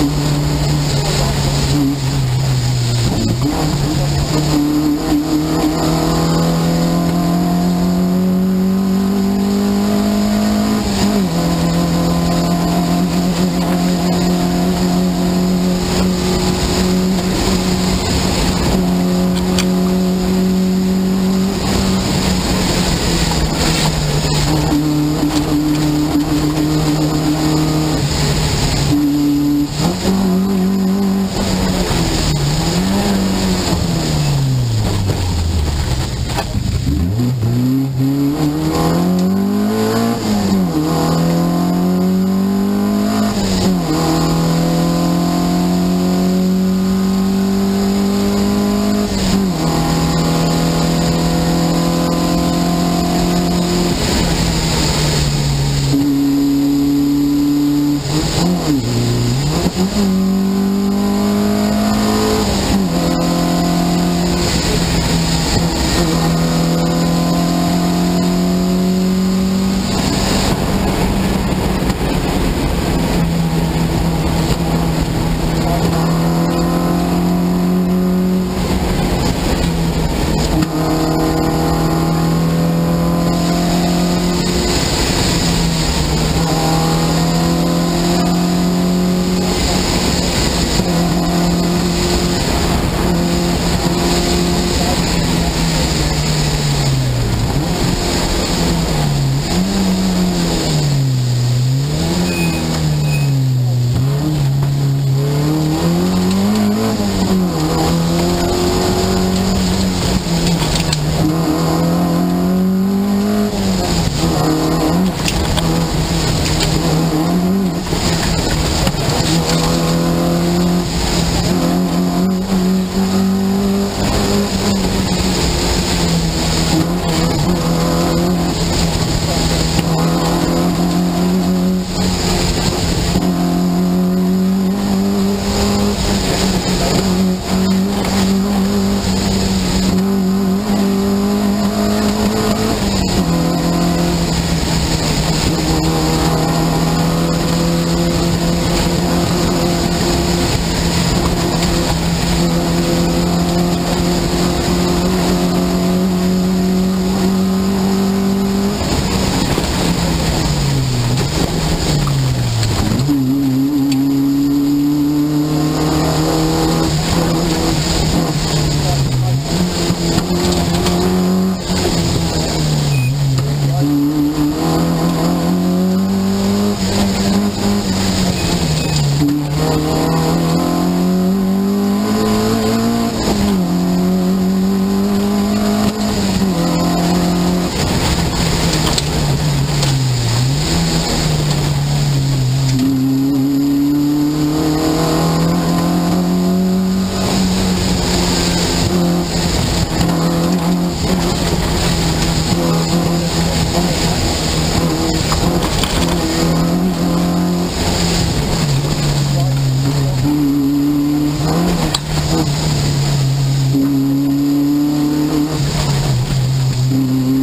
Mm-hmm. Mm-hmm.